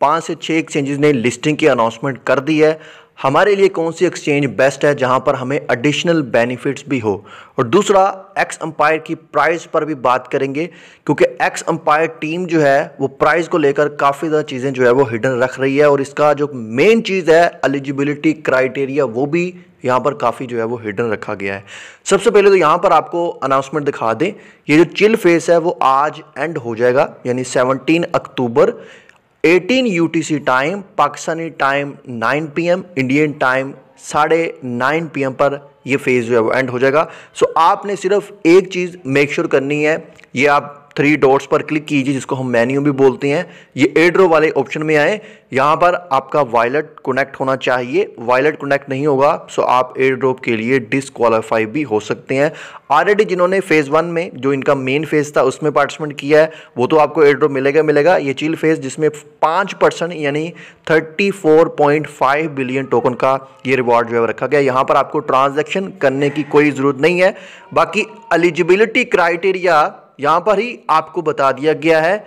पाँच से छः एक्सचेंजेस ने लिस्टिंग की अनाउंसमेंट कर दी है। हमारे लिए कौन सी एक्सचेंज बेस्ट है, जहाँ पर हमें एडिशनल बेनिफिट्स भी हो? और दूसरा एक्स अंपायर की प्राइस पर भी बात करेंगे, क्योंकि एक्स अंपायर टीम जो है, वो प्राइस को लेकर काफ़ी ज़्यादा चीज़ें जो है, वो हिडन रख रही है। और इसका जो मेन चीज़ है एलिजिबिलिटी क्राइटेरिया वो भी यहाँ पर काफ़ी जो है, वो हिडन रखा गया है। सबसे पहले तो यहाँ पर आपको अनाउंसमेंट दिखा दें। ये जो चिल फेस है, वो आज एंड हो जाएगा, यानी 17 अक्टूबर। 18 UTC time, Pakistani time 9 PM, Indian time साढ़े नाइन पी पर यह फ़ेज़ जो है वो एंड हो जाएगा। सो आपने सिर्फ़ एक चीज़ मेक श्योर करनी है, ये आप थ्री डॉट्स पर क्लिक कीजिए, जिसको हम मेन्यू भी बोलते हैं। ये एड्रो वाले ऑप्शन में आए। यहाँ पर आपका वायलट कनेक्ट होना चाहिए। वायलट कनेक्ट नहीं होगा सो आप एयर ड्रॉप के लिए डिसक्वालीफाई भी हो सकते हैं। ऑलरेडी जिन्होंने फ़ेज़ वन में, जो इनका मेन फ़ेज़ था, उसमें पार्टिसिपेंट किया है, वो तो आपको एयर ड्रॉप मिलेगा मिलेगा। ये चिल फ़ेज़ जिसमें पाँच परसेंट यानी thirty four point five billion token का ये रिवॉर्ड जो है रखा गया। यहाँ पर आपको ट्रांजेक्शन करने की कोई ज़रूरत नहीं है। बाकी एलिजिबिलिटी क्राइटेरिया यहाँ पर ही आपको बता दिया गया है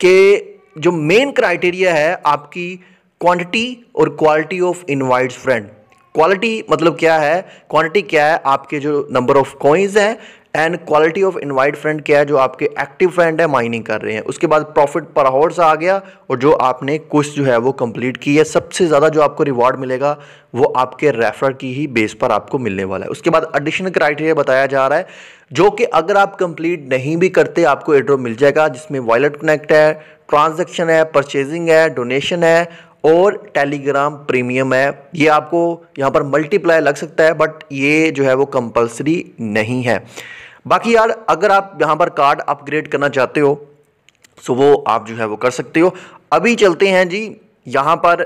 कि जो मेन क्राइटेरिया है आपकी क्वांटिटी और quality of invites friend quality मतलब क्या है? क्वांटिटी क्या है? आपके जो नंबर ऑफ़ कॉइन्स हैं and quality of invite friend क्या है, जो आपके एक्टिव फ्रेंड है माइनिंग कर रहे हैं। उसके बाद प्रॉफिट पर आवर्स आ गया और जो आपने कुछ जो है, वो कंप्लीट की है। सबसे ज़्यादा जो आपको रिवॉर्ड मिलेगा, वो आपके रेफर की ही बेस पर आपको मिलने वाला है। उसके बाद एडिशनल क्राइटेरिया बताया जा रहा है, जो कि अगर आप कंप्लीट नहीं भी करते, आपको एड्रॉप मिल जाएगा, जिसमें वॉलेट कनेक्ट है ट्रांजेक्शन है परचेजिंग है डोनेशन है और टेलीग्राम प्रीमियम है। ये आपको यहाँ पर मल्टीप्लाई लग सकता है बट ये जो है, वो कंपलसरी नहीं है। बाकी यार, अगर आप यहाँ पर कार्ड अपग्रेड करना चाहते हो सो वो आप जो है वो कर सकते हो। अभी चलते हैं जी, यहाँ पर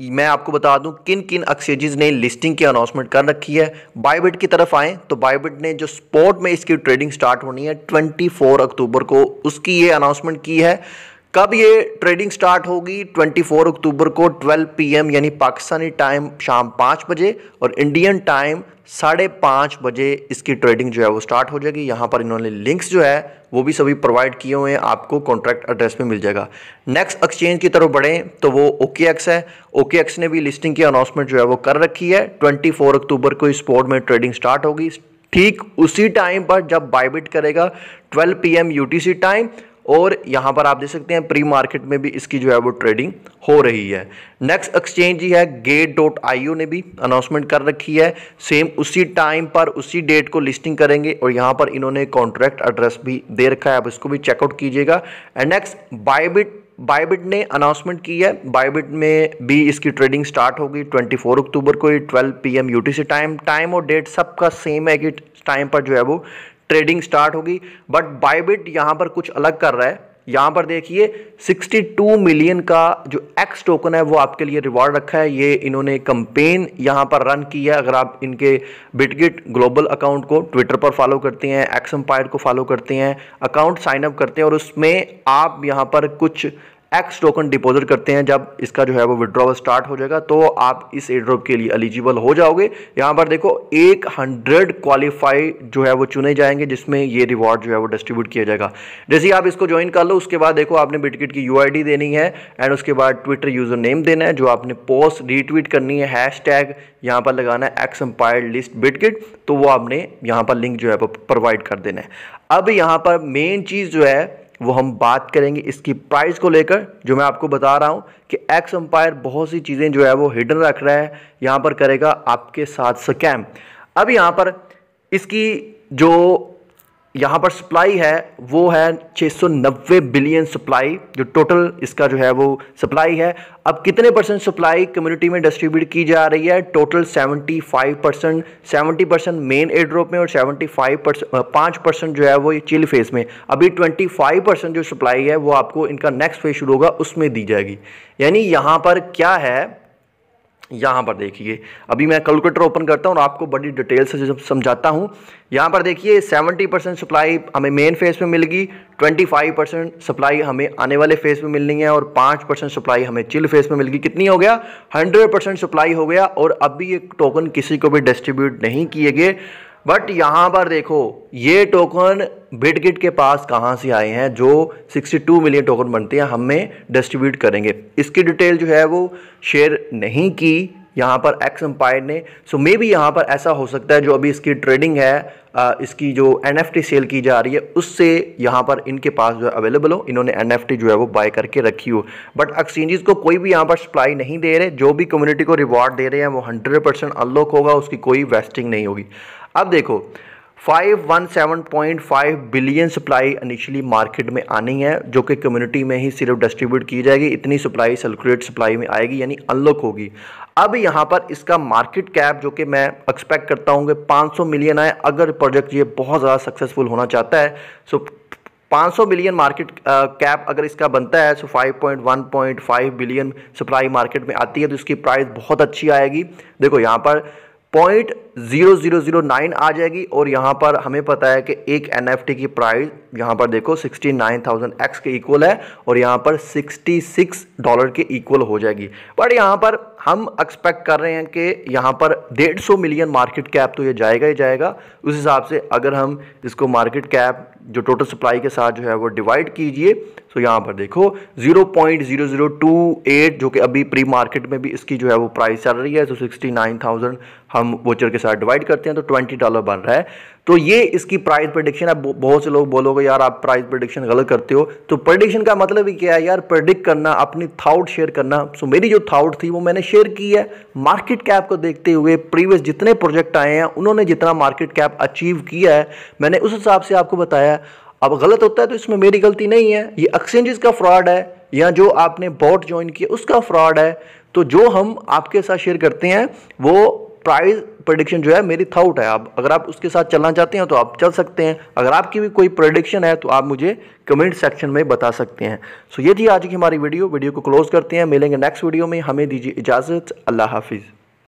मैं आपको बता दूँ किन किन एक्सचेंजेस ने लिस्टिंग की अनाउंसमेंट कर रखी है। बायबिट की तरफ़ आए तो बायबिट ने जो स्पॉट में इसकी ट्रेडिंग स्टार्ट होनी है 24 अक्टूबर को उसकी ये अनाउंसमेंट की है। कब ये ट्रेडिंग स्टार्ट होगी? 24 अक्टूबर को 12 पीएम, यानी पाकिस्तानी टाइम शाम पाँच बजे और इंडियन टाइम साढ़े पाँच बजे इसकी ट्रेडिंग जो है वो स्टार्ट हो जाएगी। यहाँ पर इन्होंने लिंक्स जो है, वो भी सभी प्रोवाइड किए हुए हैं। आपको कॉन्ट्रैक्ट एड्रेस में मिल जाएगा। नेक्स्ट एक्सचेंज की तरफ़ बढ़ें तो वो ओके एक्स है। ओके एक्स ने भी लिस्टिंग की अनाउंसमेंट जो है वो कर रखी है। ट्वेंटी अक्टूबर को इस स्पोर्ट में ट्रेडिंग स्टार्ट होगी। ठीक उसी टाइम पर जब बाइबिट करेगा 12 पीएम यूटीसी टाइम और यहाँ पर आप देख सकते हैं प्री मार्केट में भी इसकी जो है वो ट्रेडिंग हो रही है। नेक्स्ट एक्सचेंज ही है गेट डॉट आईयू ने भी अनाउंसमेंट कर रखी है। सेम उसी टाइम पर, उसी डेट को लिस्टिंग करेंगे और यहाँ पर इन्होंने कॉन्ट्रैक्ट एड्रेस भी दे रखा है। आप इसको भी चेकआउट कीजिएगा। एंड नेक्स्ट बायबिट बायबिट ने अनाउंसमेंट की है। बायबिट में भी इसकी ट्रेडिंग स्टार्ट होगी 24 अक्टूबर को 12 पीएम यूटीसी टाइम टाइम और डेट सबका सेम है कि टाइम पर जो है वो ट्रेडिंग स्टार्ट होगी बट बाइबिट यहाँ पर कुछ अलग कर रहा है। यहाँ पर देखिए 62 मिलियन का जो एक्स टोकन है, वो आपके लिए रिवॉर्ड रखा है। ये इन्होंने कंपेन यहाँ पर रन की है। अगर आप इनके बिटगिट ग्लोबल अकाउंट को ट्विटर पर फॉलो करते हैं एक्स एम्पायर को फॉलो करते हैं अकाउंट साइन अप करते हैं, और उसमें आप यहाँ पर कुछ एक्स टोकन डिपॉजिट करते हैं, जब इसका जो है वो विड्रॉवल स्टार्ट हो जाएगा तो आप इस एड्रॉप के लिए एलिजिबल हो जाओगे। यहाँ पर देखो, एक हंड्रेड क्वालिफाई जो है वो चुने जाएँगे, जिसमें ये रिवॉर्ड जो है वो डिस्ट्रीब्यूट किया जाएगा। जैसे ही आप इसको ज्वाइन कर लो, उसके बाद देखो, आपने बिटकिट की यूआईडी देनी है एंड उसके बाद ट्विटर यूज़र नेम देना है, जो आपने पोस्ट रीट्वीट करनी है हैश टैग यहाँ पर लगाना है एक्स एम्पायर लिस्ट बिटकिट तो वो आपने यहाँ पर लिंक जो है वो प्रोवाइड कर देना है। अब यहाँ पर मेन चीज़ जो है वो हम बात करेंगे इसकी प्राइस को लेकर, जो मैं आपको बता रहा हूँ कि एक्स अम्पायर बहुत सी चीज़ें जो है वो हिडन रख रहा है, यहाँ पर करेगा आपके साथ स्कैम अब यहाँ पर इसकी जो यहाँ पर सप्लाई है, वो है 690 बिलियन सप्लाई जो टोटल इसका जो है वो सप्लाई है। अब कितने परसेंट सप्लाई कम्युनिटी में डिस्ट्रीब्यूट की जा रही है? Total 75 percent seventy percent main airdrop में और 75 परसेंट पाँच परसेंट जो है वो चिल फ़ेज़ में। अभी 25 परसेंट जो सप्लाई है, वो आपको इनका नेक्स्ट फ़ेज़ शुरू होगा, उसमें दी जाएगी। यानी यहाँ पर क्या है? यहाँ पर देखिए। अभी मैं कैलकुलेटर ओपन करता हूँ और आपको बड़ी डिटेल से समझाता हूँ। यहाँ पर देखिए 70 परसेंट सप्लाई हमें मेन फ़ेज़ में मिलेगी 25 परसेंट सप्लाई हमें आने वाले फ़ेज़ में मिलनी है और 5 परसेंट सप्लाई हमें चिल फ़ेज़ में मिलेगी। कितनी हो गया? 100 परसेंट सप्लाई हो गया और अभी ये टोकन किसी को भी डिस्ट्रीब्यूट नहीं किए गए। बट यहाँ पर देखो, ये टोकन बिटगिट के पास कहाँ से आए हैं, जो 62 मिलियन टोकन बनते हैं, हमें डिस्ट्रीब्यूट करेंगे। इसकी डिटेल जो है वो शेयर नहीं की। यहाँ पर एक्स एम्पायर ने सो मे भी यहाँ पर ऐसा हो सकता है जो अभी इसकी ट्रेडिंग है आ, इसकी जो एनएफटी सेल की जा रही है उससे यहाँ पर इनके पास जो है अवेलेबल हो। इन्होंने एनएफटी जो है वो बाय करके रखी हो। बट एक्सचेंजेस को कोई भी यहाँ पर सप्लाई नहीं दे रहे। जो भी कम्युनिटी को रिवॉर्ड दे रहे हैं वो हंड्रेड परसेंट अनलॉक होगा उसकी कोई वेस्टिंग नहीं होगी। अब देखो 517.5 बिलियन सप्लाई इनिशियली मार्केट में आनी है, जो कि कम्युनिटी में ही सिर्फ़ डिस्ट्रीब्यूट की जाएगी। इतनी सप्लाई सर्कुलेट सप्लाई में आएगी, यानी अनलॉक होगी। अब यहाँ पर इसका मार्केट कैप जो कि मैं एक्सपेक्ट करता हूँ कि 500 मिलियन आए। अगर प्रोजेक्ट ये बहुत ज़्यादा सक्सेसफुल होना चाहता है सो 500 मिलियन मार्केट कैप अगर इसका बनता है सो 5.1.5 बिलियन सप्लाई मार्केट में आती है तो इसकी प्राइस बहुत अच्छी आएगी। देखो, यहाँ पर point zero zero zero nine आ जाएगी और यहाँ पर हमें पता है कि एक एनएफटी की प्राइस यहाँ पर देखो सिक्सटी नाइन थाउज़ेंड एक्स के इक्वल है और यहाँ पर सिक्सटी सिक्स डॉलर के इक्वल हो जाएगी। बट यहाँ पर हम एक्सपेक्ट कर रहे हैं कि यहाँ पर डेढ़ सौ मिलियन मार्केट कैप तो ये जाएगा ही जाएगा। उस हिसाब से अगर हम इसको मार्केट कैप जो टोटल सप्लाई के साथ जो है वो डिवाइड कीजिए तो यहाँ पर देखो 0.0028 जो कि अभी प्री मार्केट में भी इसकी जो है वो प्राइस चल रही है तो 69,000 हम वोचर के साथ डिवाइड करते हैं तो 20 डॉलर बन रहा है। तो ये इसकी प्राइस प्रडिक्शन है बहुत से लोग बोलोगे यार आप प्राइस प्रोडिक्शन गलत करते हो। तो प्रडिक्शन का मतलब ही क्या है यार प्रडिक्ट करना अपनी थाउट शेयर करना। सो मेरी जो थाउट थी वो मैंने शेयर की है। मार्केट कैप को देखते हुए प्रीवियस जितने प्रोजेक्ट आए हैं उन्होंने जितना मार्केट कैप अचीव किया है मैंने उस हिसाब से आपको बताया अब गलत होता है तो इसमें मेरी गलती नहीं है। ये एक्सचेंजेस का फ्रॉड है, या जो आपने बॉट ज्वाइन किया, उसका फ्रॉड है। तो जो हम आपके साथ शेयर करते हैं, वो प्राइस प्रडिक्शन जो है, मेरी थाउट है। आप अगर आप उसके साथ चलना चाहते हैं तो आप चल सकते हैं। अगर आपकी भी कोई प्रडिक्शन है तो आप मुझे कमेंट सेक्शन में बता सकते हैं। सो ये थी आज की हमारी वीडियो वीडियो को क्लोज करते हैं। मिलेंगे नेक्स्ट वीडियो में। हमें दीजिए इजाज़त। अल्लाह हाफिज़।